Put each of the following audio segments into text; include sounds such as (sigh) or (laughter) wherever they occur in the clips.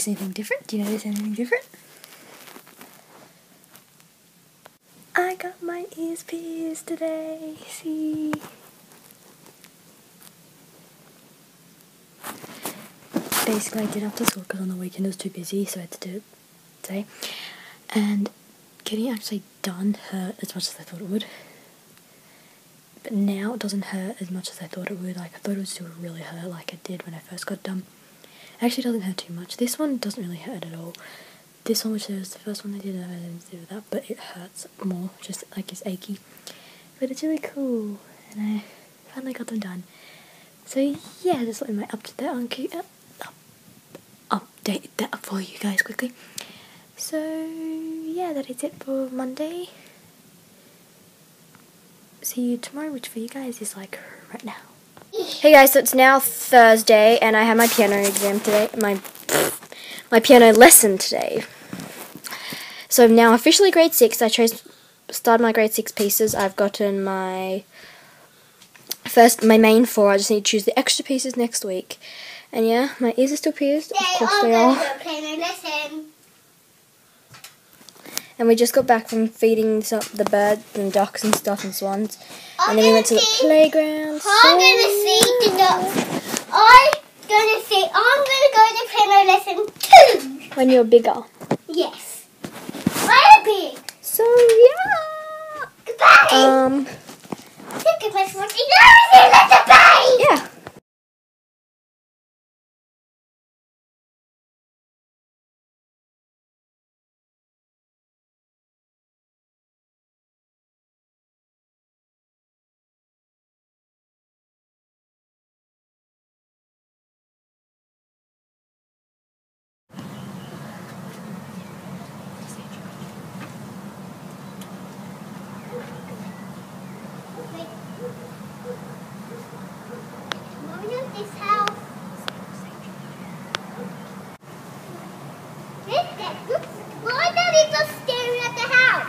Notice anything different? Do you notice anything different? I got my ears pierced today. See? Basically, I did have to school because on the weekend it was too busy, so I had to do it today. And getting actually done hurt as much as I thought it would. But now it doesn't hurt as much as I thought it would. Like, I thought it would still really hurt like it did when I first got done. Actually doesn't hurt too much. This one doesn't really hurt at all. This one, which was the first one I did, I had anything to do with that, but it hurts more, just like it's achy. But it's really cool, and I finally got them done. So yeah, just let me up to that on uh, up, update that for you guys quickly. So yeah, that is it for Monday. See you tomorrow, which for you guys is like right now. Hey guys, so it's now Thursday, and I have my piano exam today. My my piano lesson today. So I'm now officially grade six. I chose started my grade six pieces. I've gotten my first my main four. I just need to choose the extra pieces next week. And yeah, my ears are still pierced. Of course they are. And we just got back from feeding some, the birds and ducks and stuff and swans. I'm and then we went to the playground. I'm going to see the ducks. I'm going to see, I'm going to go to piano lesson two. When you're bigger. Yes. I'm big. So, yeah. Goodbye. Um. Goodbye. Yeah. this house. Why are they just staring at the house?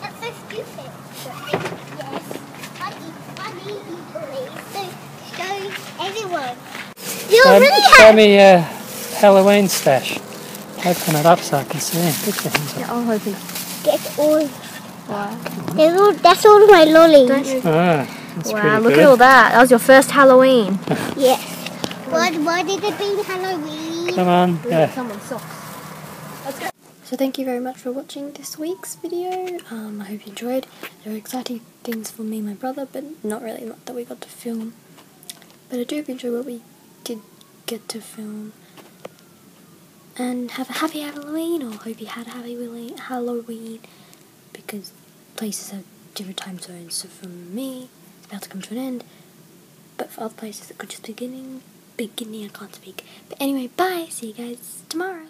That's so stupid. Yes. Funny, funny, please. show everyone. You um, really show have... me your Halloween stash. Open it up so I can see it. Get your hands up. Yeah, I'll hold it. Get all... Wow. All, that's all my lollies. Ah. That's wow, look good. at all that. That was your first Halloween. (laughs) yes. Why, why did it be Halloween? Come on. Yeah. Someone's socks. Let's go. So thank you very much for watching this week's video. Um, I hope you enjoyed. There were exciting things for me and my brother, but not really not that we got to film. But I do hope you enjoy what we did get to film. And have a happy Halloween, or hope you had a happy Halloween, because places have different time zones. So for me, it's about to come to an end. But for other places, it could just be beginning. Beginning, I can't speak. But anyway, bye. See you guys tomorrow.